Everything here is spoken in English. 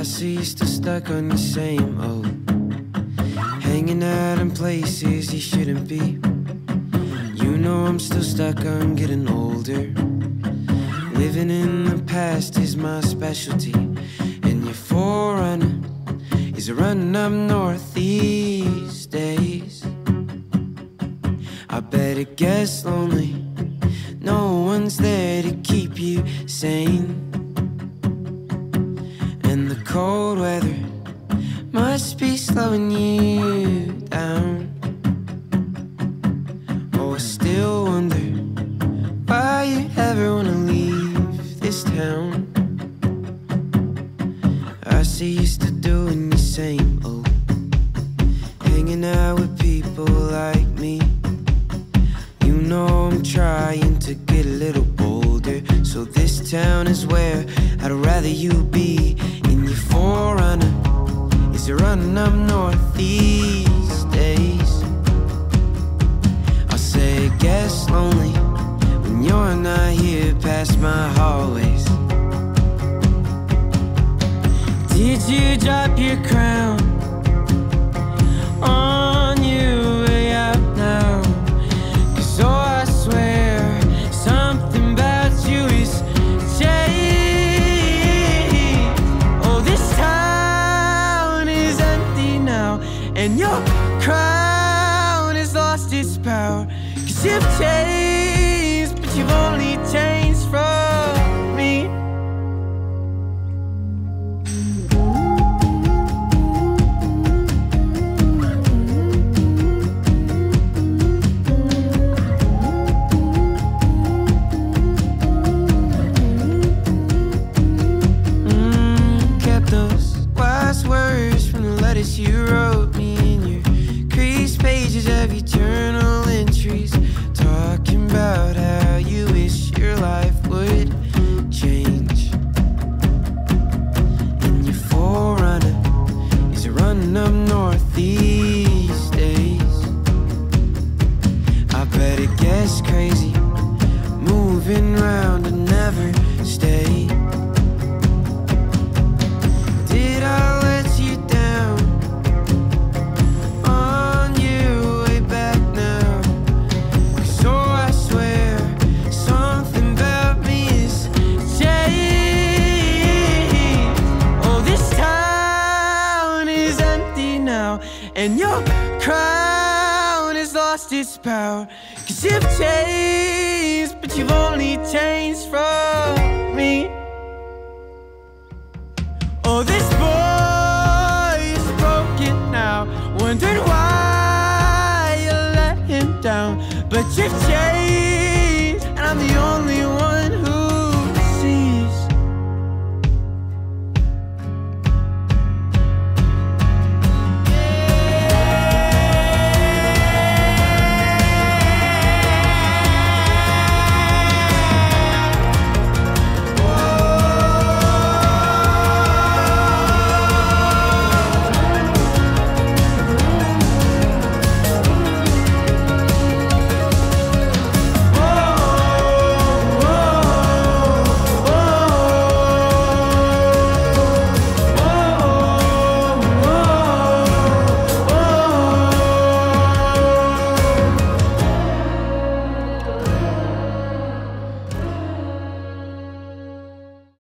I see still stuck on the same old. Hanging out in places you shouldn't be. You know I'm still stuck on getting older. Living in the past is my specialty. And your forerunner is running up north these days. I bet it gets lonely. No one's there to keep you sane. And the cold weather must be slowing you down. Oh, I still wonder why you ever wanna leave this town. I see you still doing the same old, hanging out with people like me. You know I'm trying to get a little bolder, so this town is where I'd rather you be. Past my hallways. Did you drop your crown on you is changed. Oh, this town is empty now, and your crown has lost its power. Cause you've changed, you've only changed from me. Mm, kept those wise words from the letters you wrote it gets crazy, moving round and never stay. Did I let you down on your way back now? oh, I swear something about me is changed. Oh, this town is empty now, and your crown has lost its power. Cause you've changed, but you've only changed from me. Oh, this boy is broken now. Wondering why you let him down. But you've changed.